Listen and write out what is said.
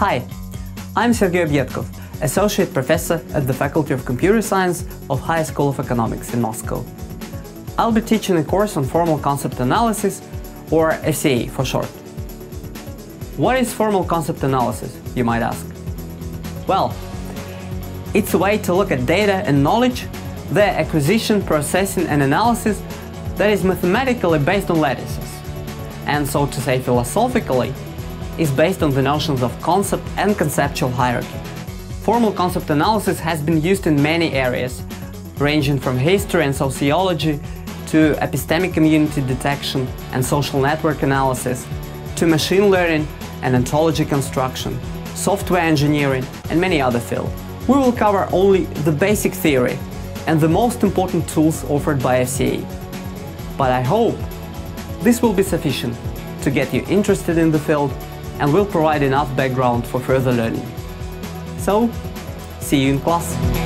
Hi, I'm Sergei Obiedkov, Associate Professor at the Faculty of Computer Science of Higher School of Economics in Moscow. I'll be teaching a course on Formal Concept Analysis, or FCA for short. What is Formal Concept Analysis, you might ask? Well, it's a way to look at data and knowledge, their acquisition, processing and analysis that is mathematically based on lattices, and so to say philosophically, is based on the notions of concept and conceptual hierarchy. Formal concept analysis has been used in many areas, ranging from history and sociology to epistemic community detection and social network analysis, to machine learning and ontology construction, software engineering, and many other fields. We will cover only the basic theory and the most important tools offered by FCA. But I hope this will be sufficient to get you interested in the field and will provide enough background for further learning. So, see you in class!